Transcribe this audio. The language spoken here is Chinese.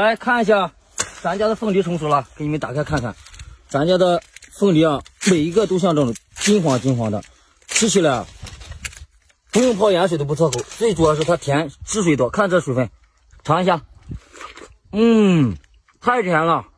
来看一下咱家的凤梨成熟了给你们打开看看。咱家的凤梨啊每一个都像这种金黄金黄的吃起来不用泡盐水都不错口最主要是它甜汁水多看这水分尝一下。嗯太甜了。